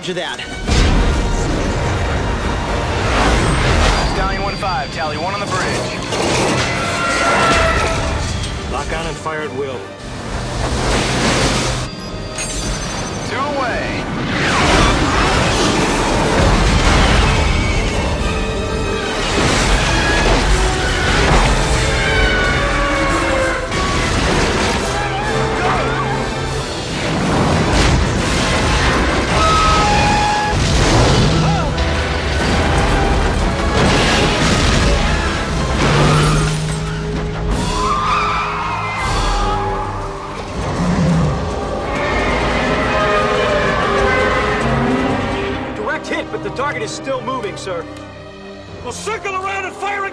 Roger that. Stallion 1-5, tally one on the bridge. Lock on and fire at will. Is still moving, sir. We'll circle around and fire!